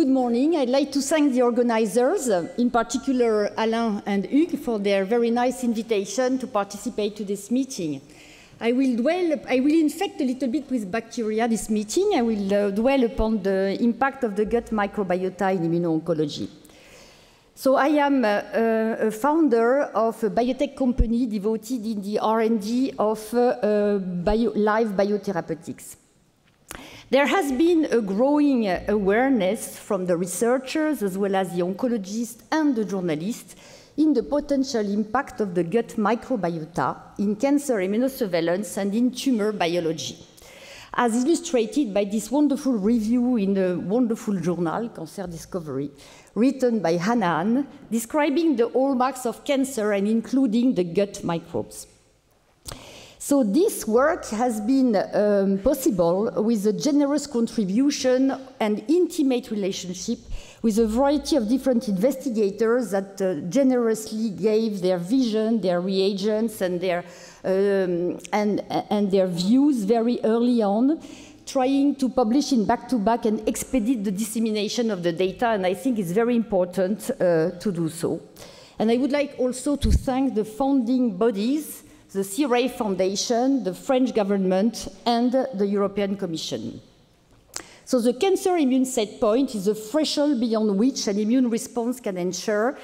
Good morning. I'd like to thank the organizers, in particular Alain and Hugues, for their very nice invitation to participate to this meeting. I will dwell, I will infect a little bit with bacteria this meeting. I will uh, dwell upon the impact of the gut microbiota in immuno-oncology. So I am uh, a founder of a biotech company devoted in the R&D of uh, bio, live biotherapeutics. There has been a growing awareness from the researchers as well as the oncologists and the journalists in the potential impact of the gut microbiota in cancer immunosurveillance and in tumor biology. As illustrated by this wonderful review in a wonderful journal, Cancer Discovery, written by Hanan, describing the hallmarks of cancer and including the gut microbes. So this work has been um, possible with a generous contribution and intimate relationship with a variety of different investigators that uh, generously gave their vision, their reagents, and their, um, and, and their views very early on, trying to publish in back-to-back -back and expedite the dissemination of the data, and I think it's very important uh, to do so. And I would like also to thank the founding bodies the CIRA Foundation, the French government, and the European Commission. So the cancer immune set point is a threshold beyond which an immune response can ensure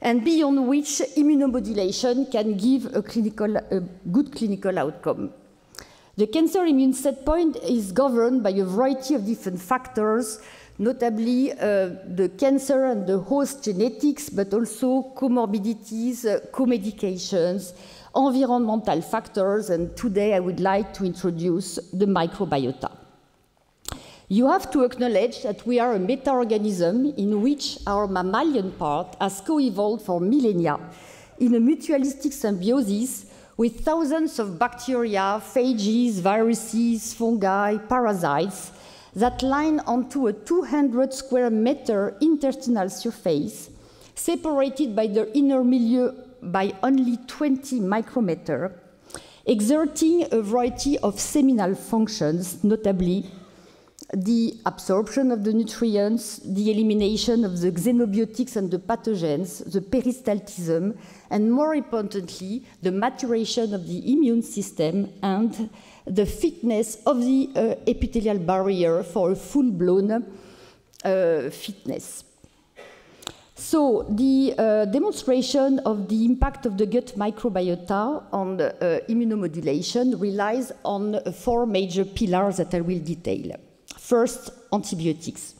and beyond which immunomodulation can give a, clinical, a good clinical outcome. The cancer immune set point is governed by a variety of different factors, notably uh, the cancer and the host genetics, but also comorbidities, uh, co-medications, environmental factors, and today I would like to introduce the microbiota. You have to acknowledge that we are a meta-organism in which our mammalian part has co-evolved for millennia in a mutualistic symbiosis with thousands of bacteria, phages, viruses, fungi, parasites that line onto a 200 square meter intestinal surface separated by the inner milieu by only 20 micrometer, exerting a variety of seminal functions, notably the absorption of the nutrients, the elimination of the xenobiotics and the pathogens, the peristaltism, and more importantly, the maturation of the immune system and the fitness of the uh, epithelial barrier for a full-blown uh, fitness. So the uh, demonstration of the impact of the gut microbiota on uh, immunomodulation relies on uh, four major pillars that I will detail. First, antibiotics.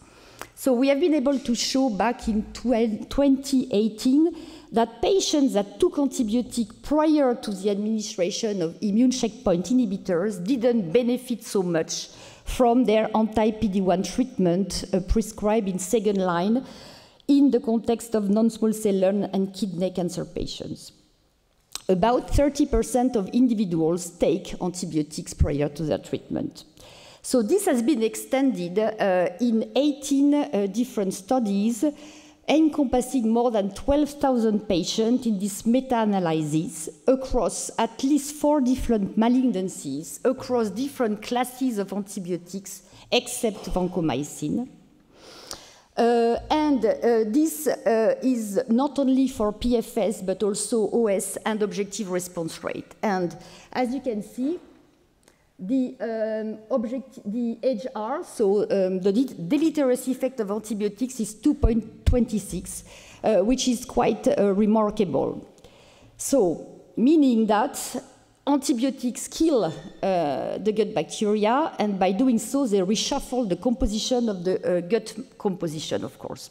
So we have been able to show back in 2018 that patients that took antibiotic prior to the administration of immune checkpoint inhibitors didn't benefit so much from their anti-PD-1 treatment uh, prescribed in second line in the context of non-small cell lung and kidney cancer patients. About 30% of individuals take antibiotics prior to their treatment. So this has been extended uh, in 18 uh, different studies encompassing more than 12,000 patients in this meta-analysis across at least four different malignancies, across different classes of antibiotics, except vancomycin. Uh, and uh, this uh, is not only for PFS, but also OS and objective response rate. And as you can see, the, um, object, the HR, so um, the deleterious effect of antibiotics is 2.26, uh, which is quite uh, remarkable. So, meaning that antibiotics kill uh, the gut bacteria, and by doing so, they reshuffle the composition of the uh, gut composition, of course.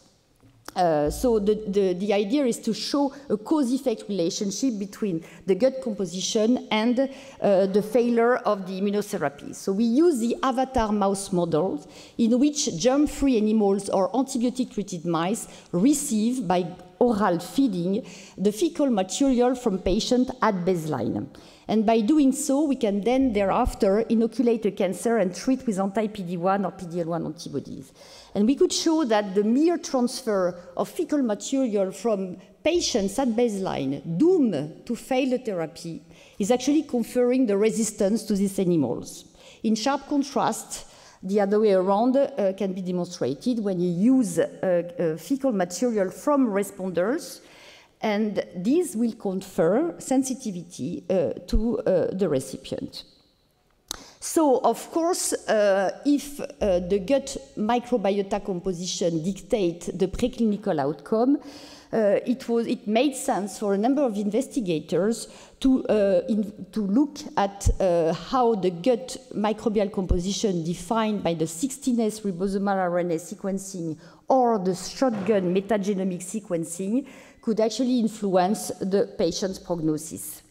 Uh, so the, the, the, idea is to show a cause-effect relationship between the gut composition and uh, the failure of the immunotherapy. So we use the avatar mouse model in which germ-free animals or antibiotic-treated mice receive by oral feeding the fecal material from patient at baseline. And by doing so, we can then thereafter inoculate a cancer and treat with anti-PD-1 or PD-L1 antibodies. And we could show that the mere transfer of fecal material from patients at baseline doomed to fail the therapy is actually conferring the resistance to these animals. In sharp contrast, The other way around uh, can be demonstrated when you use uh, fecal material from responders, and these will confer sensitivity to the recipient. So, of course, uh, if uh, the gut microbiota composition dictates the preclinical outcome, uh, it, was, it made sense for a number of investigators to, uh, in, to look at uh, how the gut microbial composition defined by the 16S ribosomal RNA sequencing or the shotgun metagenomic sequencing could actually influence the patient's prognosis.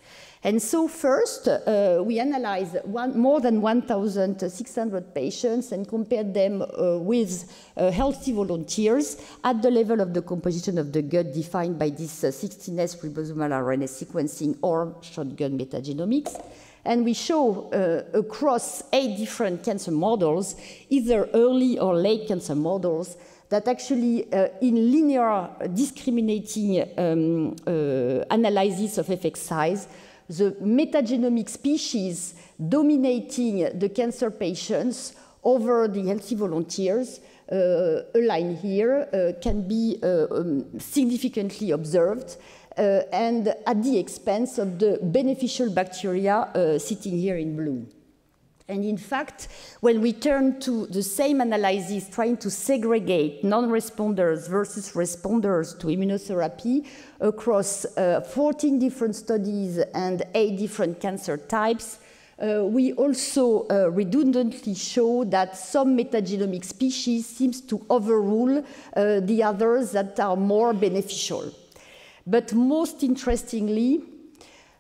And so first, uh, we analyzed one, more than 1,600 patients and compared them uh, with uh, healthy volunteers at the level of the composition of the gut defined by this 16S uh, ribosomal RNA sequencing or shotgun metagenomics. And we show uh, across eight different cancer models, either early or late cancer models, that actually uh, in linear discriminating um, uh, analysis of effect size, the metagenomic species dominating the cancer patients over the healthy volunteers, uh, line here, uh, can be uh, um, significantly observed uh, and at the expense of the beneficial bacteria uh, sitting here in blue. And in fact, when we turn to the same analysis, trying to segregate non-responders versus responders to immunotherapy across uh, 14 different studies and eight different cancer types, uh, we also uh, redundantly show that some metagenomic species seems to overrule uh, the others that are more beneficial. But most interestingly,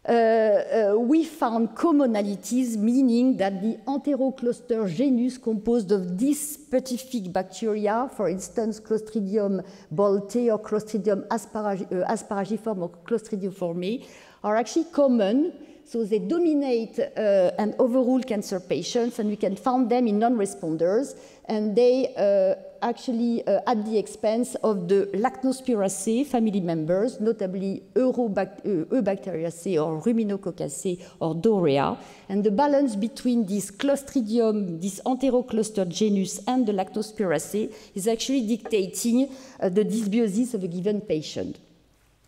we found commonalities, meaning that the enterocluster genus composed of this specific bacteria, for instance, Clostridium bolte or Clostridium asparagi uh, asparagiforme or Clostridium forme, are actually common. So they dominate uh, and overrule cancer patients, and we can find them in non-responders, and they uh, actually uh, at the expense of the Lactospiraceae family members, notably Eubacteriaceae or Ruminococcaceae or Dorea. And the balance between this Clostridium, this enterocluster genus, and the Lactospiraceae is actually dictating uh, the dysbiosis of a given patient.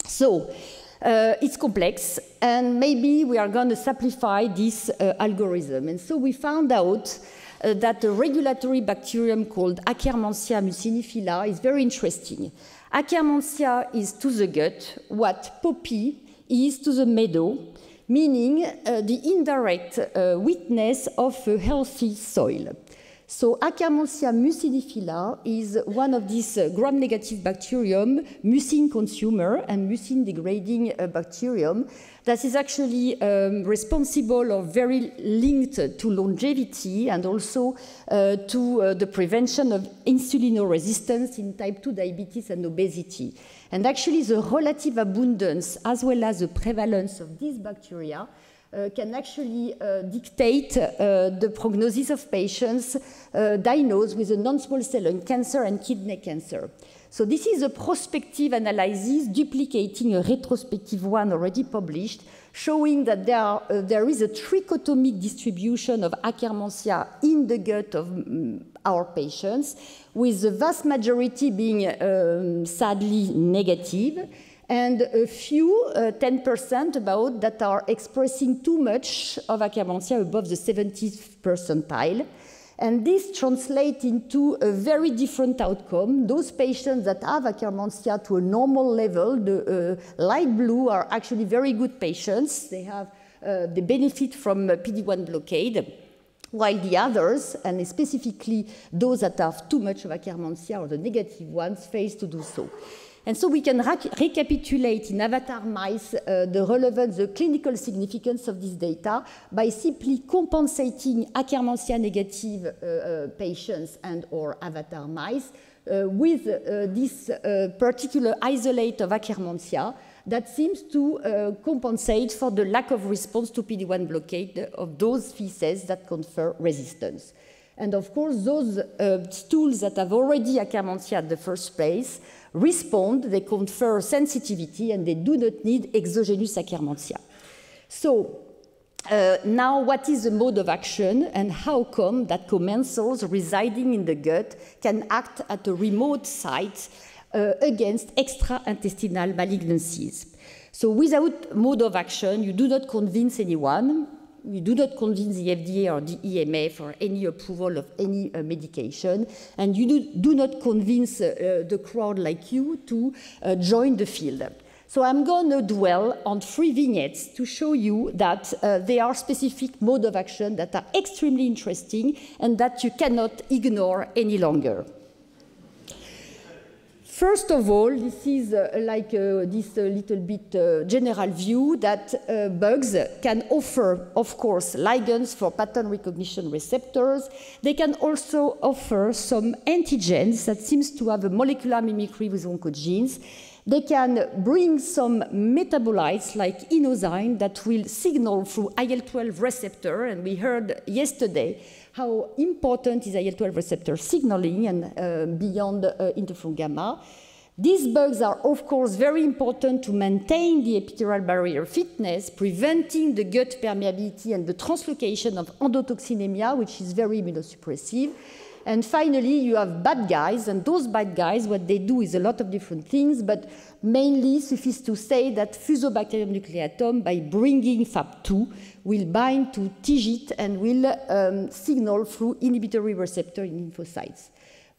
So, uh, it's complex, and maybe we are going to simplify this uh, algorithm. And so we found out uh, that a regulatory bacterium called Akkermansia muciniphila is very interesting. Akkermansia is to the gut what poppy is to the meadow, meaning uh, the indirect uh, witness of a healthy soil. So Akkermansia mucinifila is one of these uh, gram-negative bacterium, mucin consumer and mucin degrading uh, bacterium that is actually um, responsible or very linked to longevity and also uh, to uh, the prevention of insulinoresistance in type 2 diabetes and obesity. And actually the relative abundance as well as the prevalence of these bacteria can actually uh, dictate uh, the prognosis of patients uh, diagnosed with a non-small cell lung cancer and kidney cancer. So this is a prospective analysis duplicating a retrospective one already published, showing that there, are, uh, there is a trichotomic distribution of Akkermansia in the gut of um, our patients, with the vast majority being um, sadly negative, and a few, 10% uh, about, that are expressing too much of Akkermansia above the 70th percentile. And this translates into a very different outcome. Those patients that have Akkermansia to a normal level, the uh, light blue, are actually very good patients. They have uh, benefit from PD-1 blockade, while the others, and specifically those that have too much of Akkermansia or the negative ones, fail to do so. And so we can recapitulate in avatar mice uh, the the clinical significance of this data by simply compensating Akkermansia negative uh, uh, patients and or avatar mice uh, with uh, this uh, particular isolate of Akkermansia that seems to compensate for the lack of response to PD-1 blockade of those feces that confer resistance. And of course, those stools that have already Akkermansia at the first place respond, they confer sensitivity, and they do not need exogenous Akkermansia. So, uh, now, what is the mode of action and how come that commensals residing in the gut can act at a remote site uh, against extra-intestinal malignancies? So without mode of action, you do not convince anyone. You do not convince the FDA or the EMA for any approval of any uh, medication, and you do, do not convince uh, the crowd like you to uh, join the field. So I'm going to dwell on three vignettes to show you that uh, there are specific modes of action that are extremely interesting and that you cannot ignore any longer. First of all, this is uh, like uh, this uh, little bit uh, general view that uh, bugs can offer, of course, ligands for pattern recognition receptors. They can also offer some antigens that seems to have a molecular mimicry with oncogenes they can bring some metabolites like inosine that will signal through IL-12 receptor, and we heard yesterday how important is IL-12 receptor signaling and uh, beyond uh, interferon gamma. These bugs are, of course, very important to maintain the epithelial barrier fitness, preventing the gut permeability and the translocation of endotoxinemia, which is very immunosuppressive. And finally, you have bad guys, and those bad guys, what they do is a lot of different things, but mainly suffice to say that Fusobacterium nucleatum, by bringing FAP2, will bind to TIGIT and will um, signal through inhibitory receptor in lymphocytes.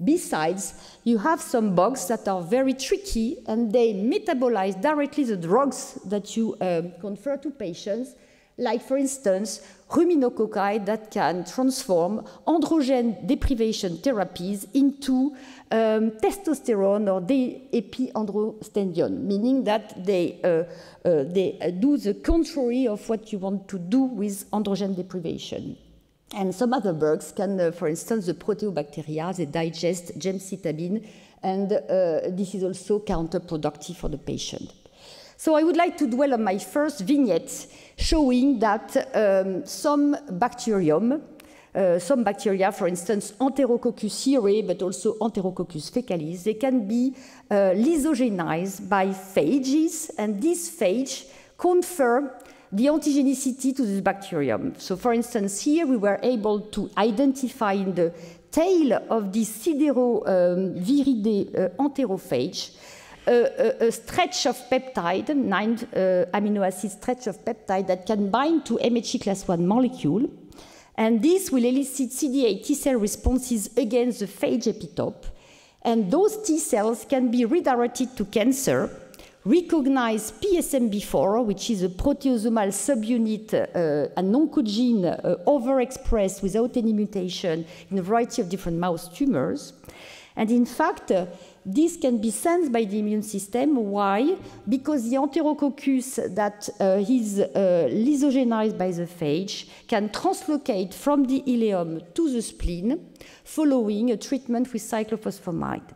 Besides, you have some bugs that are very tricky and they metabolize directly the drugs that you um, confer to patients like for instance ruminococci that can transform androgen deprivation therapies into um, testosterone or epiandrostenedione, meaning that they, uh, uh, they do the contrary of what you want to do with androgen deprivation. And some other bugs can, uh, for instance, the proteobacteria, they digest gemcitabine, and uh, this is also counterproductive for the patient. So I would like to dwell on my first vignette showing that um, some bacterium, uh, some bacteria, for instance, Enterococcus cereus, but also Enterococcus fecalis, they can be uh, lysogenized by phages, and these phages confer the antigenicity to this bacterium. So, for instance, here we were able to identify in the tail of this Sideroviridae uh, enterophage a, a, stretch of peptide, nine uh, amino acid stretch of peptide that can bind to MHC class 1 molecule. And this will elicit CD8 T cell responses against the phage epitope. And those T cells can be redirected to cancer, recognize PSMB4, which is a proteasomal subunit, uh, an oncogene uh, overexpressed without any mutation in a variety of different mouse tumors. And in fact, this can be sensed by the immune system. Why? Because the enterococcus that uh, is uh, lysogenized by the phage can translocate from the ileum to the spleen following a treatment with cyclophosphamide.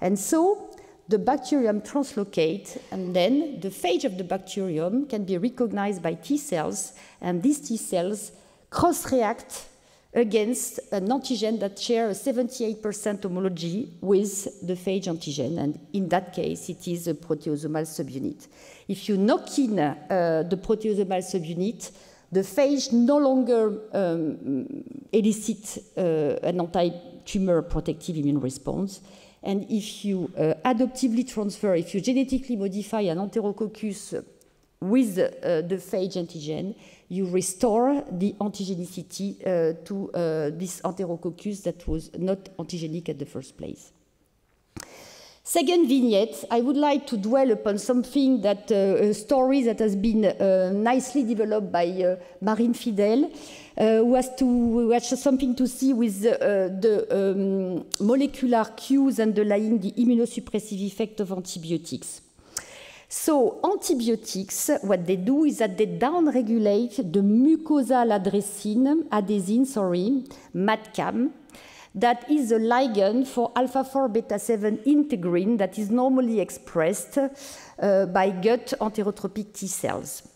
And so the bacterium translocates, and then the phage of the bacterium can be recognized by T cells, and these T cells cross-react against an antigen that shares a 78% homology with the phage antigen, and in that case, it is a proteasomal subunit. If you knock in uh, the proteasomal subunit, the phage no longer um, elicits uh, an anti-tumor protective immune response, and if you uh, adoptively transfer, if you genetically modify an enterococcus with uh, the phage antigen, you restore the antigenicity uh, to uh, this enterococcus that was not antigenic at the first place. Second vignette, I would like to dwell upon something that uh, a story that has been uh, nicely developed by uh, Marine Fidel, uh, who has to something to see with the um, molecular cues underlying the immunosuppressive effect of antibiotics. So antibiotics, what they do is that they downregulate the mucosal adresine, adesine, sorry, MADCAM, that is a ligand for alpha 4 beta 7 integrin that is normally expressed uh, by gut enterotropic T cells.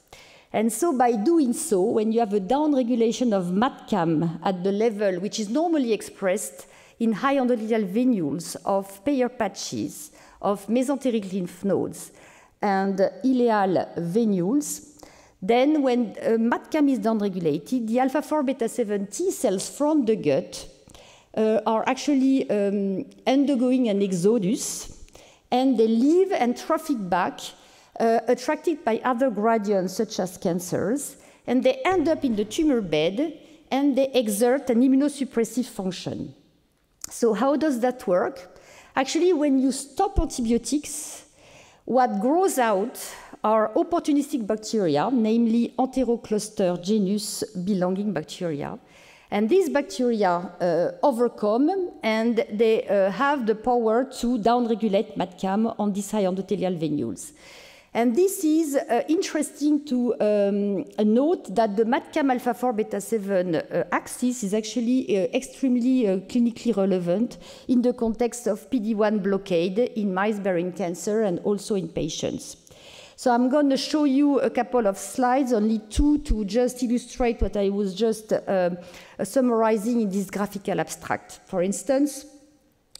And so, by doing so, when you have a downregulation of MADCAM at the level which is normally expressed in high endothelial venules of Peyer's patches, of mesenteric lymph nodes, and ileal venules, Then, when uh, MADCAM is downregulated, the alpha 4 beta 7 T cells from the gut uh, are actually um, undergoing an exodus and they leave and traffic back, uh, attracted by other gradients such as cancers, and they end up in the tumor bed and they exert an immunosuppressive function. So, how does that work? Actually, when you stop antibiotics, what grows out are opportunistic bacteria, namely Enterocluster genus belonging bacteria. And these bacteria uh, overcome and they uh, have the power to downregulate MADCAM on these high endothelial venules. And this is uh, interesting to um, note that the MATCAM alpha 4 beta 7 uh, axis is actually uh, extremely uh, clinically relevant in the context of PD1 blockade in mice bearing cancer and also in patients. So I'm going to show you a couple of slides, only two, to just illustrate what I was just uh, summarizing in this graphical abstract. For instance,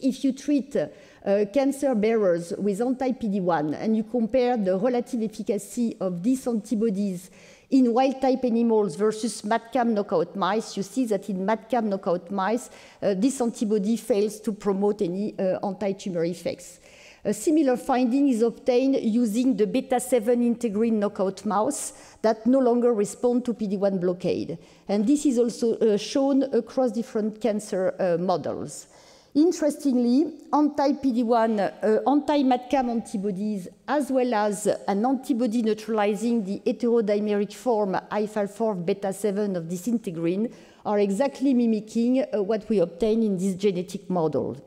if you treat uh, cancer bearers with anti-PD-1 and you compare the relative efficacy of these antibodies in wild-type animals versus MADCAM knockout mice, you see that in MADCAM knockout mice, uh, this antibody fails to promote any uh, anti-tumor effects. A similar finding is obtained using the beta-7 integrin knockout mouse that no longer respond to PD-1 blockade. And this is also uh, shown across different cancer uh, models. Interestingly, anti-PD-1, uh, anti-MATCAM antibodies, as well as an antibody neutralizing the heterodimeric form IFL4 beta-7 of this integrin, are exactly mimicking uh, what we obtain in this genetic model.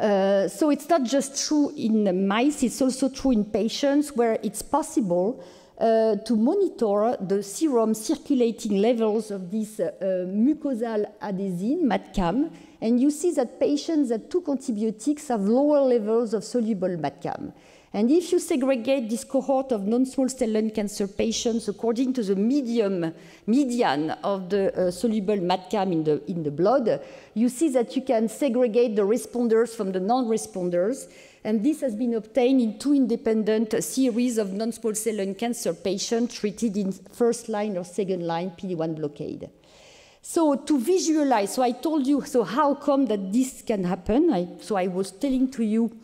Uh, so it's not just true in mice, it's also true in patients where it's possible uh, to monitor the serum circulating levels of this uh, mucosal adenosine, MATCAM, and you see that patients that took antibiotics have lower levels of soluble MATCAM. And if you segregate this cohort of non-small cell lung cancer patients according to the medium, median of the uh, soluble MATCAM in the, in the blood, you see that you can segregate the responders from the non-responders. And this has been obtained in two independent series of non-small cell lung cancer patients treated in first line or second line PD-1 blockade. So to visualize, so I told you, so how come that this can happen? I, so I was telling to you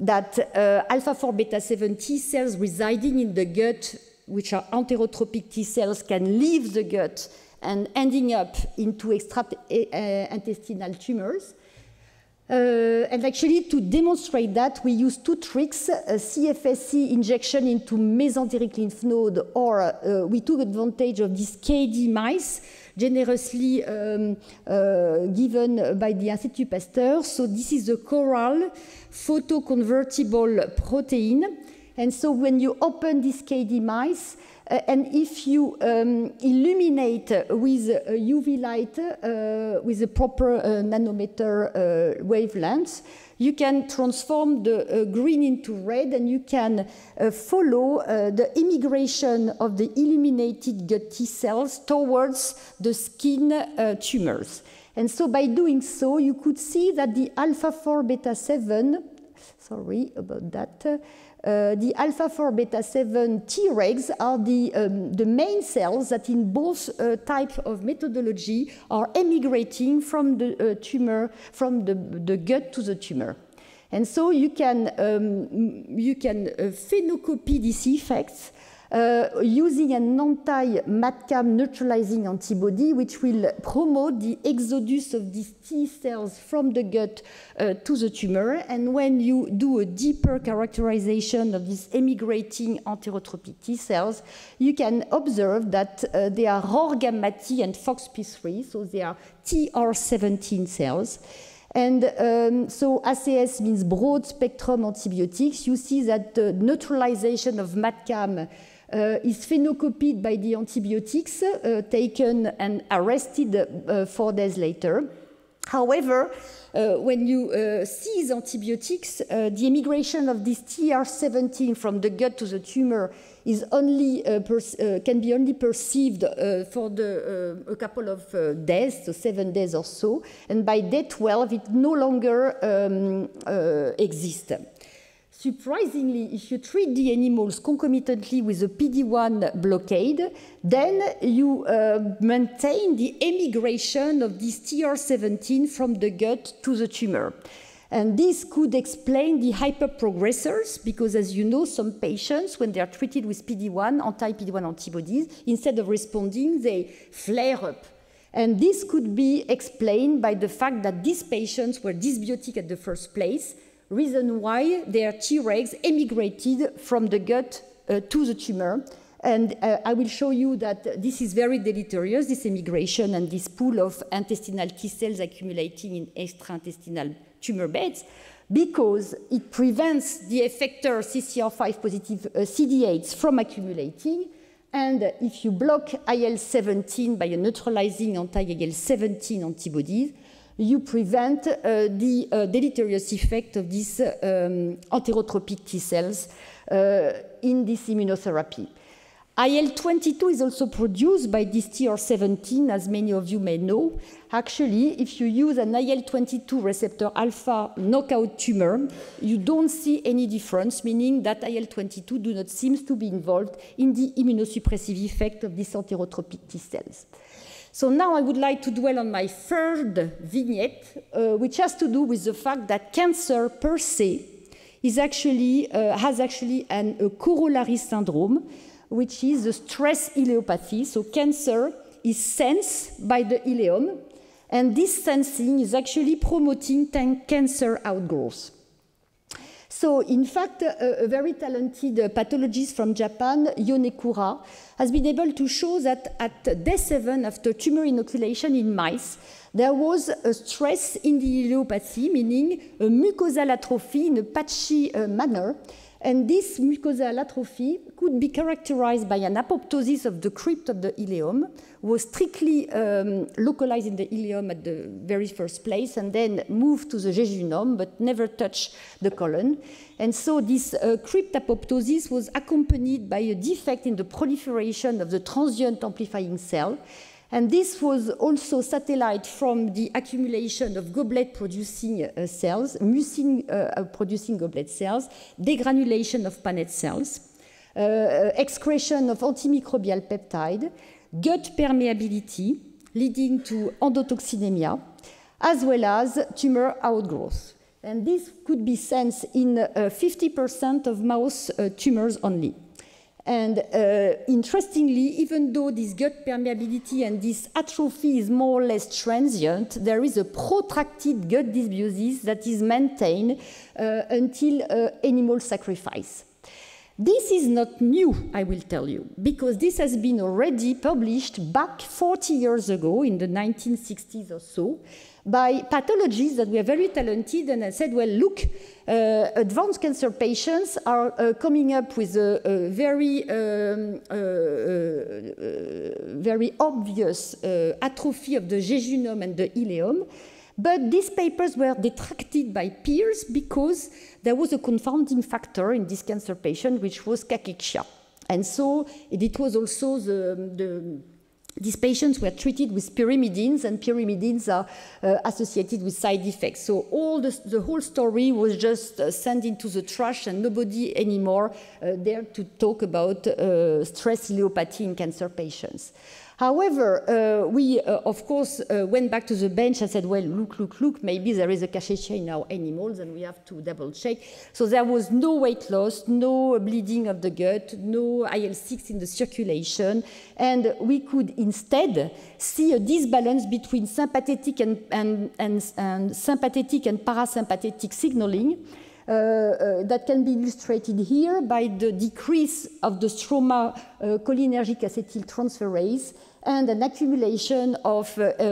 that uh, alpha 4 beta 7 T cells residing in the gut, which are enterotropic T cells, can leave the gut and ending up into extra-intestinal uh, tumors. Uh, and actually, to demonstrate that, we use two tricks, a CFSC injection into mesenteric lymph node, or uh, we took advantage of these KD mice, generously um, uh, given by the Institut Pasteur. So this is a coral photoconvertible protein. And so when you open these KD mice, uh, and if you um, illuminate with UV light uh, with a proper uh, nanometer uh, wavelength, you can transform the uh, green into red and you can uh, follow the immigration of the illuminated gut T cells towards the skin tumors. And so by doing so, you could see that the alpha 4 beta 7, sorry about that, uh, the alpha 4 beta 7 Tregs are the, um, the main cells that in both uh, type of methodology are emigrating from the uh, tumor, from the, the gut to the tumor. And so you can, um, you can uh, phenocopy these effects using an anti-MATCAM neutralizing antibody, which will promote the exodus of these T cells from the gut uh, to the tumor. And when you do a deeper characterization of these emigrating enterotropic T cells, you can observe that uh, they are ROR gamma T and FOXP3, so they are TR17 cells. And um, so ACS means broad spectrum antibiotics. You see that the neutralization of MATCAM uh, is phenocopied by the antibiotics uh, taken and arrested uh, four days later. However, uh, when you uh, seize antibiotics, uh, the immigration of this TR17 from the gut to the tumor is only can be only perceived for the, a couple of days, so seven days or so, and by day 12 it no longer um, exists. Surprisingly, if you treat the animals concomitantly with a PD-1 blockade, then you uh, maintain the emigration of this TR17 from the gut to the tumor. And this could explain the hyperprogressors, because as you know, some patients, when they are treated with PD-1, anti-PD-1 antibodies, instead of responding, they flare up. And this could be explained by the fact that these patients were dysbiotic at the first place, reason why their Tregs emigrated from the gut uh, to the tumor. And uh, I will show you that this is very deleterious, this emigration and this pool of intestinal T cells accumulating in extraintestinal tumor beds, because it prevents the effector CCR5 positive uh, CD8s from accumulating. And if you block IL 17 by a neutralizing anti IL 17 antibodies, you prevent uh, the uh, deleterious effect of these um, enterotropic T cells uh, in this immunotherapy. IL-22 is also produced by this TR17, as many of you may know. Actually, if you use an IL-22 receptor alpha knockout tumor, you don't see any difference, meaning that IL-22 do not seem to be involved in the immunosuppressive effect of these enterotropic T cells. So now I would like to dwell on my third vignette, uh, which has to do with the fact that cancer per se is actually, uh, has actually an, a corollary syndrome, which is the stress ileopathy. So cancer is sensed by the ileum, and this sensing is actually promoting cancer outgrowth. So, in fact, a, a very talented pathologist from Japan, Yonekura, has been able to show that at day seven after tumor inoculation in mice, there was a stress in the ileopathy, meaning a mucosal atrophy in a patchy uh, manner, and this mucosal atrophy could be characterized by an apoptosis of the crypt of the ileum, was strictly um, localized in the ileum at the very first place, and then moved to the jejunum, but never touched the colon. And so this uh, crypt apoptosis was accompanied by a defect in the proliferation of the transient amplifying cell, and this was also satellite from the accumulation of goblet-producing uh, cells, mucin-producing uh, goblet cells, degranulation of Paneth cells, uh, uh, excretion of antimicrobial peptide, gut permeability, leading to endotoxinemia, as well as tumor outgrowth. And this could be sensed in 50% uh, of mouse uh, tumors only. And uh, interestingly, even though this gut permeability and this atrophy is more or less transient, there is a protracted gut dysbiosis that is maintained uh, until uh, animal sacrifice. This is not new, I will tell you, because this has been already published back 40 years ago in the 1960s or so by pathologists that were very talented and I said, well, look, uh, advanced cancer patients are uh, coming up with a, a very, um, uh, uh very obvious uh, atrophy of the jejunum and the ileum. But these papers were detracted by peers because there was a confounding factor in this cancer patient, which was cachexia. And so it was also the, the these patients were treated with pyrimidines, and pyrimidines are uh, associated with side effects. So all the, the whole story was just uh, sent into the trash, and nobody anymore uh, dared to talk about uh, stress ileopathy in cancer patients. However, uh, we, uh, of course, uh, went back to the bench and said, well, look, look, look, maybe there is a cachexia in our animals and we have to double check. So there was no weight loss, no bleeding of the gut, no IL-6 in the circulation, and we could instead see a disbalance between sympathetic and, and, and, and sympathetic and parasympathetic signaling. Uh, uh, that can be illustrated here by the decrease of the stroma uh, cholinergic acetyltransferase and an accumulation of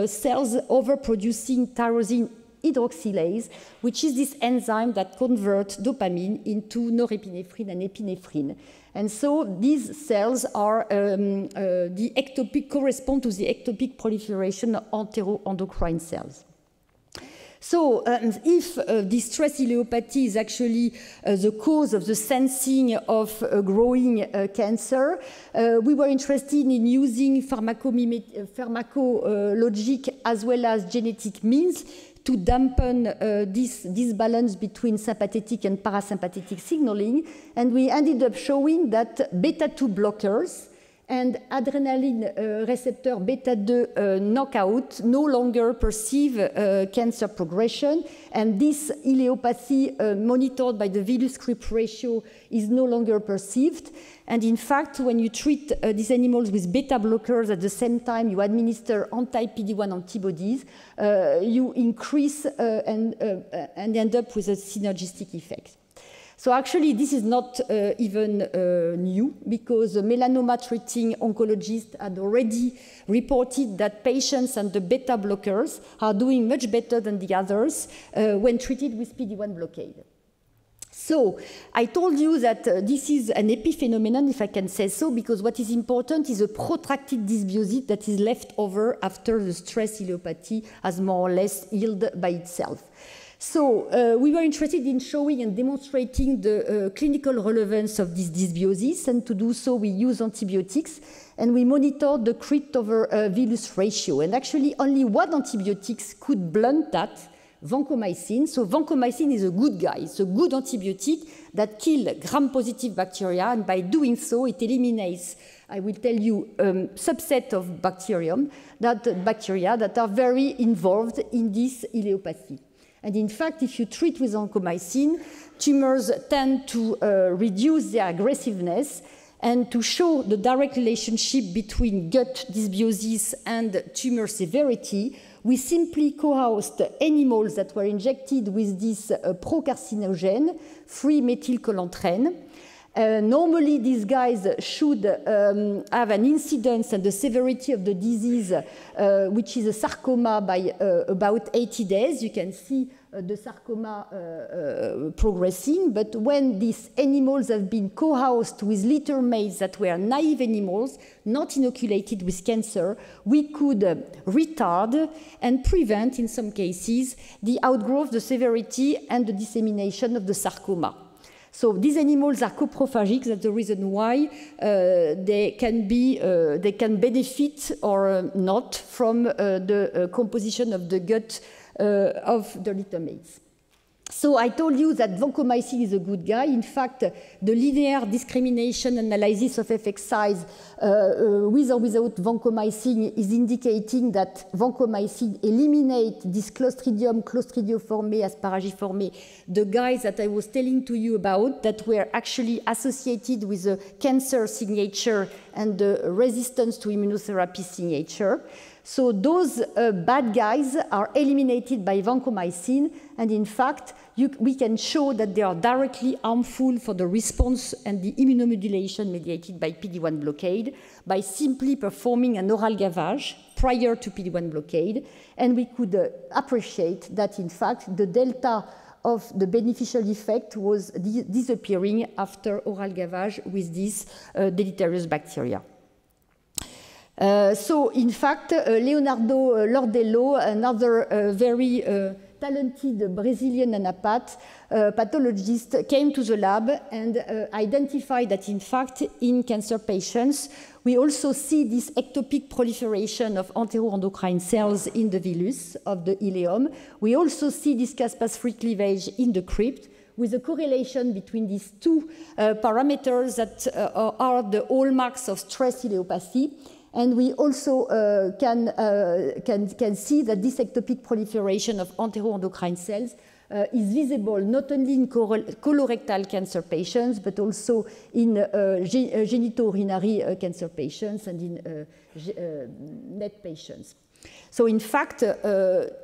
cells overproducing tyrosine hydroxylase, which is this enzyme that converts dopamine into norepinephrine and epinephrine. And so these cells are um, uh, the ectopic correspond to the ectopic proliferation of enteroendocrine cells. So um, if uh, this stress ileopathy is actually uh, the cause of the sensing of uh, growing uh, cancer, uh, we were interested in using pharmacologic as well as genetic means to dampen uh, this disbalance between sympathetic and parasympathetic signaling. And we ended up showing that beta 2 blockers and adrenaline uh, receptor beta 2 uh, knockout no longer perceive uh, cancer progression, and this ileopathy uh, monitored by the villus creep ratio is no longer perceived. And in fact, when you treat uh, these animals with beta blockers at the same time you administer anti-PD-1 antibodies, uh, you increase and, and end up with a synergistic effect. So actually, this is not uh, even uh, new because melanoma treating oncologists had already reported that patients and the beta blockers are doing much better than the others uh, when treated with PD-1 blockade. So I told you that uh, this is an epiphenomenon, if I can say so, because what is important is a protracted dysbiosis that is left over after the stress ileopathy has more or less healed by itself. So uh, we were interested in showing and demonstrating the uh, clinical relevance of this dysbiosis, and to do so we use antibiotics, and we monitored the crypt over uh, villus ratio. And actually only one antibiotics could blunt that, vancomycin. So vancomycin is a good guy. It's a good antibiotic that kills gram-positive bacteria, and by doing so, it eliminates, I will tell you, a um, subset of bacterium, that bacteria that are very involved in this ileopathy. And in fact, if you treat with vancomycin, tumors tend to uh, reduce their aggressiveness and to show the direct relationship between gut dysbiosis and tumor severity, we simply co-housed animals that were injected with this uh, procarcinogen, free methylcholanthrin, uh, normally, these guys should um, have an incidence and the severity of the disease, uh, which is a sarcoma, by uh, about 80 days. You can see uh, the sarcoma uh, uh, progressing. But when these animals have been co-housed with litter mates that were naive animals, not inoculated with cancer, we could retard and prevent, in some cases, the outgrowth, the severity, and the dissemination of the sarcoma. So these animals are coprophagic. That's the reason why uh, they can be uh, they can benefit or uh, not from uh, the uh, composition of the gut uh, of the little mates. So I told you that vancomycin is a good guy. In fact, the linear discrimination analysis of effect size uh, uh, with or without vancomycin is indicating that vancomycin eliminates this Clostridium clostridioforme, asparagiforme, the guys that I was telling to you about that were actually associated with the cancer signature and the resistance to immunotherapy signature. So those uh, bad guys are eliminated by vancomycin, and in fact, you, we can show that they are directly harmful for the response and the immunomodulation mediated by PD-1 blockade by simply performing an oral gavage prior to PD-1 blockade, and we could uh, appreciate that in fact the delta of the beneficial effect was disappearing after oral gavage with these uh, deleterious bacteria. Uh, so, in fact, uh, Leonardo uh, Lordello, another uh, very uh, talented Brazilian anapath pathologist, came to the lab and identified that, in fact, in cancer patients, we also see this ectopic proliferation of enteroendocrine cells in the villus of the ileum. We also see this caspase-free cleavage in the crypt with a correlation between these two uh, parameters that uh, are the hallmarks of stress ileopathy. And we also uh, can, uh, can, can see that this ectopic proliferation of enteroendocrine cells uh, is visible not only in colorectal cancer patients, but also in uh, uh, genitourinary uh, cancer patients and in NET patients. So in fact,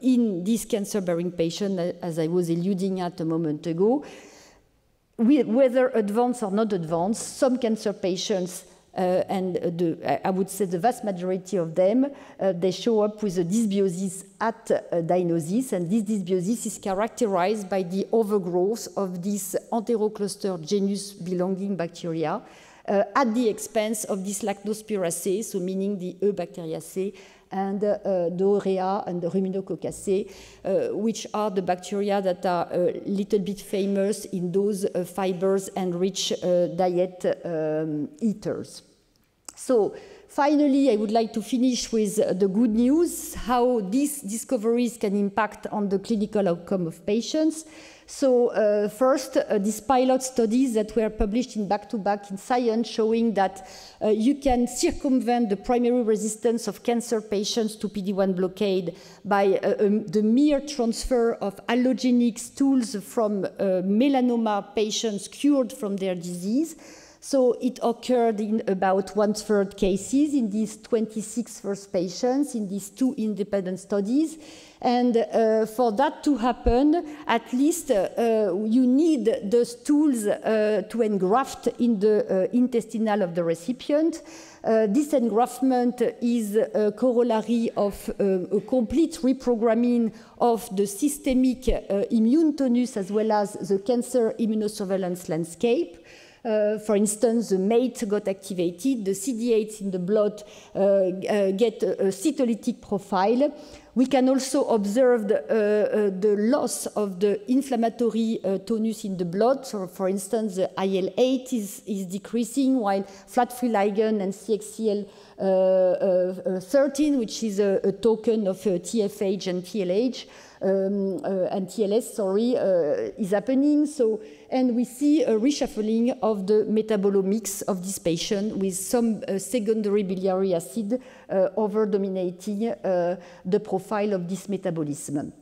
in this cancer-bearing patient, as I was alluding at a moment ago, we, whether advanced or not advanced, some cancer patients uh, and the, I would say the vast majority of them, uh, they show up with a dysbiosis at uh, diagnosis, and this dysbiosis is characterized by the overgrowth of this enterocluster genus belonging bacteria uh, at the expense of this lactospiraceae, so meaning the Eubacteriaceae, and uh, Aurea and the Ruminococcaceae, uh, which are the bacteria that are a little bit famous in those uh, fibers and rich uh, diet um, eaters. So finally, I would like to finish with the good news, how these discoveries can impact on the clinical outcome of patients. So uh, first, uh, these pilot studies that were published in back-to-back -back in Science showing that uh, you can circumvent the primary resistance of cancer patients to PD-1 blockade by uh, um, the mere transfer of allogenic stools from uh, melanoma patients cured from their disease. So it occurred in about one-third cases in these 26 first patients in these two independent studies. And uh, for that to happen, at least uh, you need those tools uh, to engraft in the uh, intestinal of the recipient. Uh, this engraftment is a corollary of uh, a complete reprogramming of the systemic immune tonus as well as the cancer immunosurveillance landscape. Uh, for instance, the MATE got activated, the CD8s in the blood uh, uh, get a, a, cytolytic profile. We can also observe the, uh, the loss of the inflammatory tonus in the blood. So, for instance, the IL-8 is, is decreasing while flat-free ligand and CXCL uh, uh, 13, which is a, a token of uh, TFH and TLH, um, and TLS, sorry, is happening. So and we see a reshuffling of the metabolomics of this patient with some uh, secondary biliary acid uh, over dominating uh, the profile of this metabolism.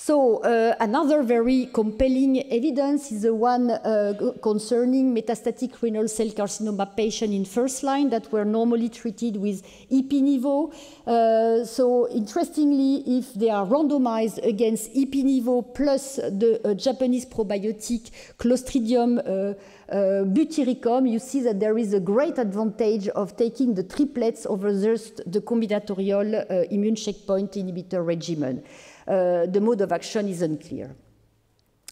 So uh, another very compelling evidence is the one uh, concerning metastatic renal cell carcinoma patients in first line that were normally treated with Ipi-Nivo. Uh, so interestingly, if they are randomized against Ipi-Nivo plus the uh, Japanese probiotic Clostridium uh, uh, butyricum, you see that there is a great advantage of taking the triplets over just the combinatorial immune checkpoint inhibitor regimen. Uh, the mode of action is unclear.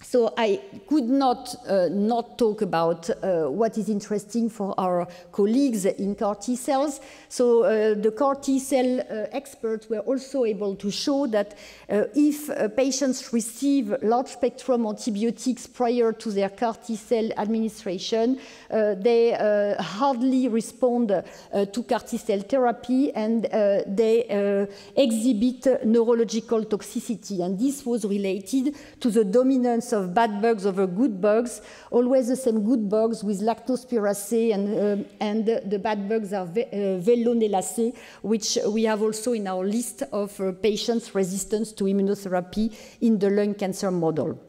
So I could not uh, not talk about uh, what is interesting for our colleagues in CAR T cells. So uh, the CAR T cell uh, experts were also able to show that uh, if uh, patients receive large spectrum antibiotics prior to their CAR T cell administration, they hardly respond to CAR T cell therapy and they exhibit neurological toxicity. And this was related to the dominance of bad bugs over good bugs, always the same good bugs with lactospiraceae, and, uh, and the bad bugs are ve uh, which we have also in our list of uh, patients resistant to immunotherapy in the lung cancer model.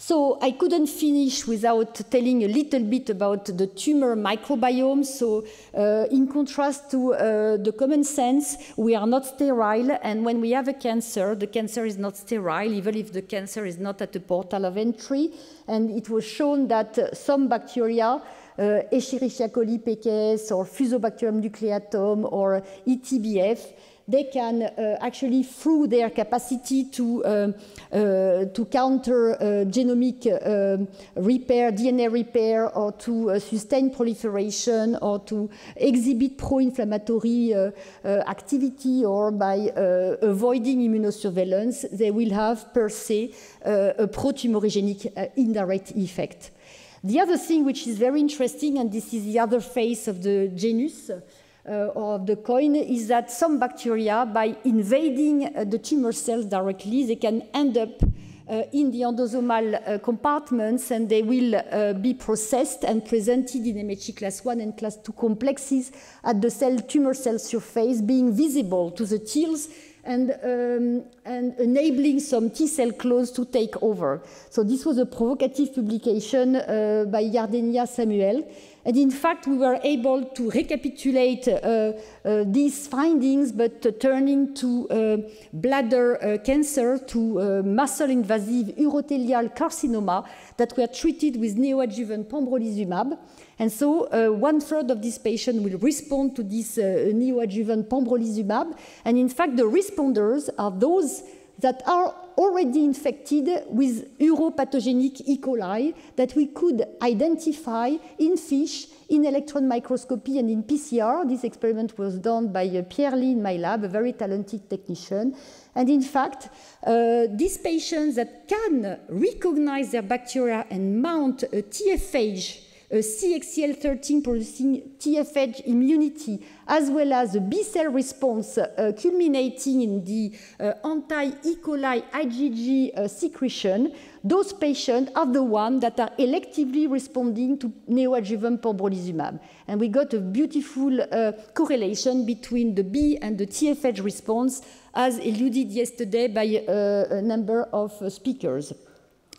So I couldn't finish without telling a little bit about the tumor microbiome. So uh, in contrast to uh, the common sense, we are not sterile. And when we have a cancer, the cancer is not sterile, even if the cancer is not at the portal of entry. And it was shown that uh, some bacteria uh, Escherichia coli PKS or Fusobacterium nucleatum or ETBF they can uh, actually, through their capacity to, uh, uh, to counter genomic repair, DNA repair, or to sustain proliferation, or to exhibit pro-inflammatory activity, or by avoiding immunosurveillance, they will have per se a pro-tumorigenic indirect effect. The other thing which is very interesting, and this is the other face of the genus, uh, of the coin is that some bacteria, by invading uh, the tumor cells directly, they can end up uh, in the endosomal uh, compartments and they will uh, be processed and presented in MHC class 1 and class 2 complexes at the cell tumor cell surface, being visible to the TILs and, um, and enabling some T cell clones to take over. So this was a provocative publication uh, by Yardenia Samuel. And in fact, we were able to recapitulate uh, uh, these findings, but uh, turning to uh, bladder uh, cancer, to uh, muscle invasive urothelial carcinoma that were treated with neoadjuvant pembrolizumab. And so one third of these patients will respond to this neoadjuvant pembrolizumab. And in fact, the responders are those that are already infected with uropathogenic E. coli that we could identify in fish in electron microscopy and in PCR. This experiment was done by uh, Pierre Lee in my lab, a very talented technician. And in fact, uh, these patients that can recognize their bacteria and mount a TFH CXCL13 producing TFH immunity, as well as a B cell response uh, culminating in the uh, anti E. coli IgG uh, secretion, those patients are the ones that are electively responding to neoadjuvant pembrolizumab. And we got a beautiful uh, correlation between the B and the TFH response, as alluded yesterday by uh, a number of uh, speakers.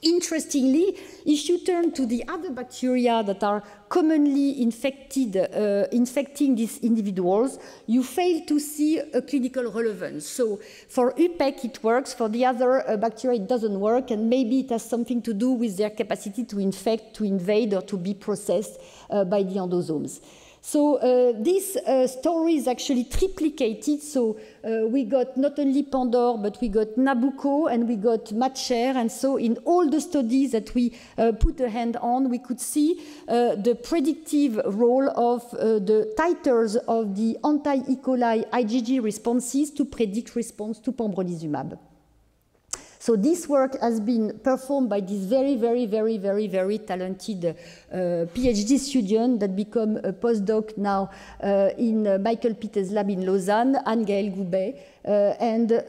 Interestingly, if you turn to the other bacteria that are commonly infected, uh, infecting these individuals, you fail to see a clinical relevance. So for UPEC, it works. For the other uh, bacteria, it doesn't work. And maybe it has something to do with their capacity to infect, to invade, or to be processed uh, by the endosomes. So uh, this uh, story is actually triplicated. So uh, we got not only Pandore, but we got Nabucco and we got Matcher. And so in all the studies that we uh, put a hand on, we could see uh, the predictive role of uh, the titers of the anti-E. coli IgG responses to predict response to pembrolizumab. So this work has been performed by this very, very, very, very, very talented uh, PhD student that become a postdoc now uh, in uh, Michael Pittet's lab in Lausanne, Anne-Gaëlle Goubet. Uh, and uh,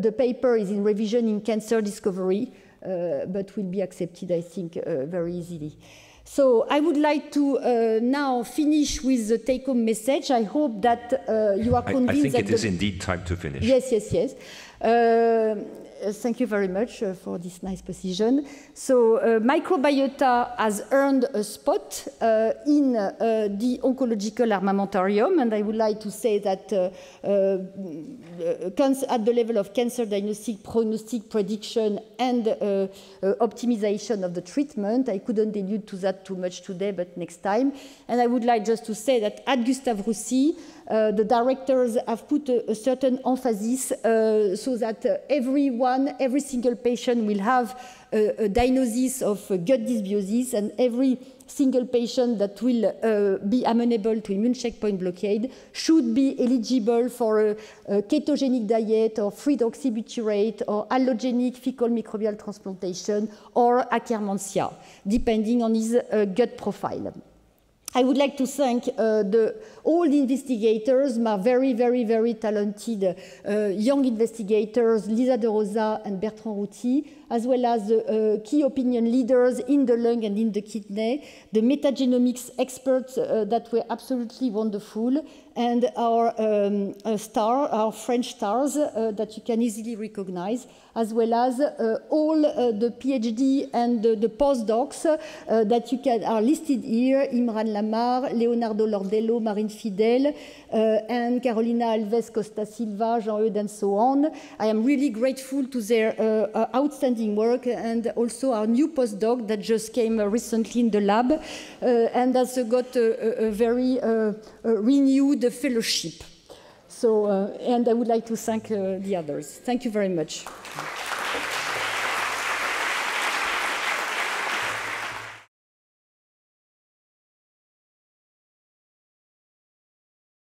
the paper is in revision in cancer discovery, uh, but will be accepted, I think, very easily. So I would like to uh, now finish with the take-home message. I hope that uh, you are convinced. I, I think it is indeed time to finish. Yes, yes, yes. Uh, thank you very much uh, for this nice position. So uh, microbiota has earned a spot uh, in uh, the oncological armamentarium, and I would like to say that uh, at the level of cancer diagnostic, prognostic, prediction, and optimization of the treatment. I couldn't allude to that too much today, but next time. And I would like just to say that at Gustave Roussy, uh, the directors have put a, a certain emphasis uh, so that uh, everyone, every single patient will have a, a diagnosis of gut dysbiosis and every single patient that will uh, be amenable to immune checkpoint blockade should be eligible for a, a ketogenic diet or free deoxybutyrate or allogenic fecal microbial transplantation or akkermansia, depending on his uh, gut profile. I would like to thank uh, the, all the investigators, my very, very, very talented uh, young investigators, Lisa de Rosa and Bertrand Routy, as well as the uh, key opinion leaders in the lung and in the kidney, the metagenomics experts that were absolutely wonderful, and our um, star, our French stars uh, that you can easily recognize, as well as uh, all uh, the PhD and the, postdocs uh, that you can are listed here: Imran Lamar, Leonardo Lordello, Marine Fidel, uh, and Carolina Alves Costa Silva, Jean-Eudes, and so on. I am really grateful to their uh, outstanding work and also our new postdoc that just came recently in the lab and has got a, a very renewed the fellowship. So, uh, and I would like to thank uh, the others. Thank you very much.